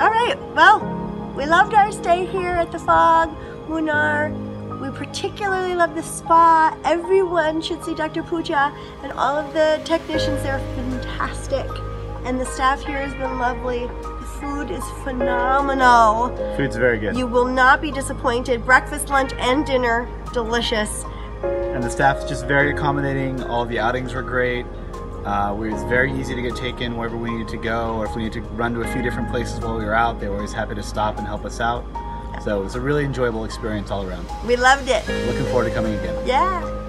All right, well, we loved our stay here at the Fog, Munnar. We particularly love the spa. Everyone should see Dr. Puja and all of the technicians. They're fantastic. And the staff here has been lovely. The food is phenomenal. Food's very good. You will not be disappointed. Breakfast, lunch, and dinner, delicious. and the staff is just very accommodating. All the outings were great. Uh, we, it was very easy to get taken wherever we needed to go, or if we needed to run to a few different places while we were out, they were always happy to stop and help us out. So it was a really enjoyable experience all around. We loved it. Looking forward to coming again. Yeah.